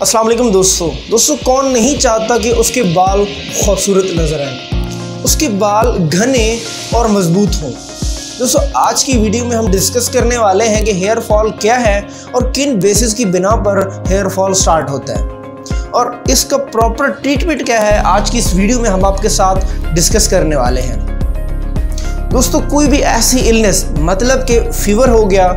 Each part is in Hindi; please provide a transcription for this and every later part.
वालेकुम दोस्तों। दोस्तों, कौन नहीं चाहता कि उसके बाल खूबसूरत नज़र आए? उसके बाल घने और मज़बूत हों। दोस्तों, आज की वीडियो में हम डिस्कस करने वाले हैं कि हेयर फॉल क्या है और किन बेसिस की बिना पर हेयर फॉल स्टार्ट होता है। और इसका प्रॉपर ट्रीटमेंट क्या है, आज की इस वीडियो में हम आपके साथ डिस्कस करने वाले हैं। दोस्तों, कोई भी ऐसी इलनेस मतलब कि फीवर हो गया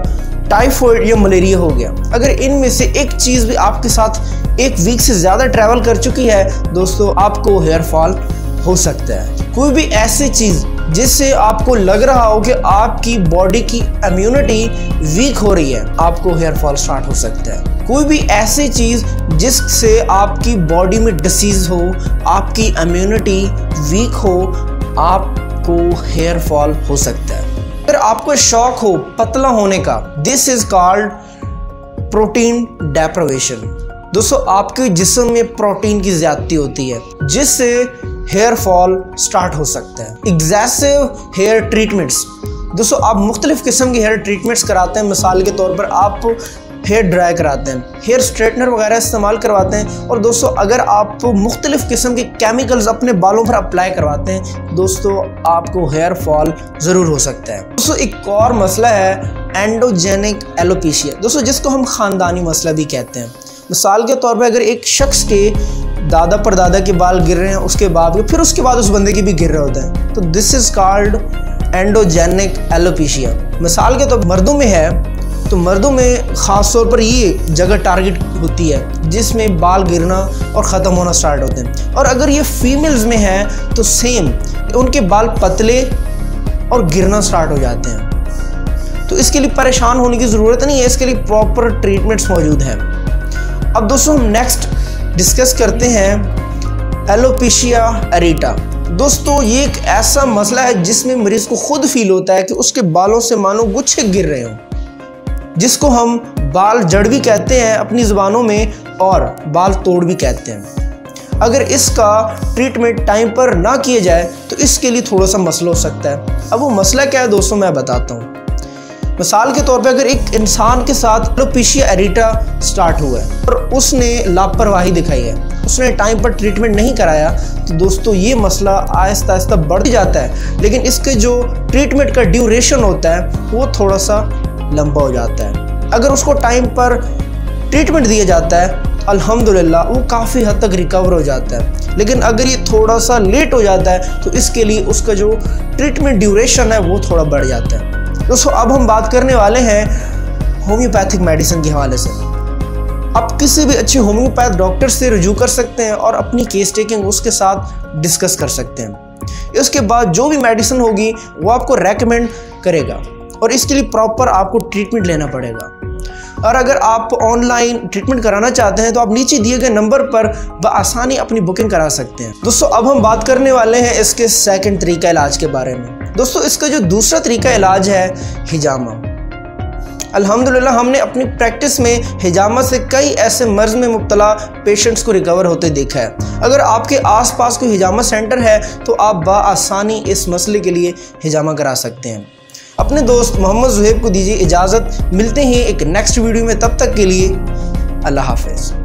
टाइफॉइड या मलेरिया हो गया। अगर इनमें से एक चीज़ भी आपके साथ एक वीक से ज़्यादा ट्रैवल कर चुकी है, दोस्तों, आपको हेयर फॉल हो सकता है। कोई भी ऐसी चीज़ जिससे आपको लग रहा हो कि आपकी बॉडी की इम्यूनिटी वीक हो रही है, आपको हेयर फॉल स्टार्ट हो सकता है। कोई भी ऐसी चीज़ जिससे आपकी बॉडी में डिसीज हो, आपकी इम्यूनिटी वीक हो, आपको हेयर फॉल हो सकता है। अगर आपको शौक हो पतला होने का this is called protein deprivation दोस्तों, आपके जिसम में प्रोटीन की ज्यादती होती है, जिससे हेयर फॉल स्टार्ट हो सकता है। एग्जेसिव हेयर ट्रीटमेंट्स दोस्तों, आप मुख्तलिफ़ किस्म के हेयर ट्रीटमेंट्स कराते हैं। मिसाल के तौर पर आप हेयर ड्राई कराते हैं हेयर स्ट्रेटनर वगैरह इस्तेमाल करवाते हैं और दोस्तों, अगर आप मुख्तलिफ़ किस्म के केमिकल्स अपने बालों पर अप्लाई करवाते हैं, दोस्तों, आपको हेयर फॉल ज़रूर हो सकता है। दोस्तों, एक और मसला है एंडोजेनिक एलोपीशिया दोस्तों, जिसको हम ख़ानदानी मसला भी कहते हैं। मिसाल के तौर पर अगर एक शख्स के दादा परदादा के बाल गिर रहे हैं, उसके बाद फिर उसके बाद उस बंदे के भी गिर रहे होते हैं। तो this is called endogenic alopecia मिसाल के तौर तो मर्दों में है तो मर्दों में ख़ास तौर पर ये जगह टारगेट होती है, जिसमें बाल गिरना और ख़त्म होना स्टार्ट होते हैं। और अगर ये फीमेल्स में है तो सेम उनके बाल पतले और गिरना स्टार्ट हो जाते हैं। तो इसके लिए परेशान होने की ज़रूरत नहीं है, इसके लिए प्रॉपर ट्रीटमेंट्स मौजूद हैं। अब दोस्तों, हम नेक्स्ट डिस्कस करते हैं एलोपेशिया एरिटा दोस्तों, ये एक ऐसा मसला है जिसमें मरीज़ को खुद फील होता है कि उसके बालों से मानो गुच्छे गिर रहे हों। जिसको हम बाल जड़ भी कहते हैं अपनी ज़बानों में और बाल तोड़ भी कहते हैं। अगर इसका ट्रीटमेंट टाइम पर ना किया जाए तो इसके लिए थोड़ा सा मसला हो सकता है। अब वो मसला क्या है दोस्तों, मैं बताता हूँ। मिसाल के तौर पे अगर एक इंसान के साथ लोपिशिया एरिटा स्टार्ट हुआ है और उसने लापरवाही दिखाई है, उसने टाइम पर ट्रीटमेंट नहीं कराया तो दोस्तों ये मसला आहिस्ता आहिस्ता बढ़ जाता है। लेकिन इसके जो ट्रीटमेंट का ड्यूरेशन होता है, वो थोड़ा सा लंबा हो जाता है। अगर उसको टाइम पर ट्रीटमेंट दिया जाता है, अल्हम्दुलिल्लाह, वो काफ़ी हद तक रिकवर हो जाता है। लेकिन अगर ये थोड़ा सा लेट हो जाता है तो इसके लिए उसका जो ट्रीटमेंट ड्यूरेशन है, वो थोड़ा बढ़ जाता है। दोस्तों, अब हम बात करने वाले हैं होम्योपैथिक मेडिसिन के हवाले से। आप किसी भी अच्छे होम्योपैथ डॉक्टर से रजू कर सकते हैं और अपनी केस टेकिंग उसके साथ डिस्कस कर सकते हैं। इसके बाद जो भी मेडिसिन होगी, वो आपको रेकमेंड करेगा। और इसके लिए प्रॉपर आपको ट्रीटमेंट लेना पड़ेगा। और अगर आप ऑनलाइन ट्रीटमेंट कराना चाहते हैं तो आप नीचे दिए गए नंबर पर आसानी अपनी बुकिंग करा सकते हैं। दोस्तों, अब हम बात करने वाले हैं इसके सेकंड तरीका इलाज के बारे में। दोस्तों, इसका जो दूसरा तरीका इलाज है, हिजामा। अल्हम्दुलिल्लाह, हमने अपनी प्रैक्टिस में हिजामा से कई ऐसे मर्ज में मुबतला पेशेंट्स को रिकवर होते देखा है। अगर आपके आसपास कोई हिजामा सेंटर है तो आप बसानी इस मसले के लिए हिजामा करा सकते हैं। अपने दोस्त मोहम्मद जुहेब को दीजिए इजाज़त। मिलते हैं एक नेक्स्ट वीडियो में, तब तक के लिए अल्लाह हाफिज़।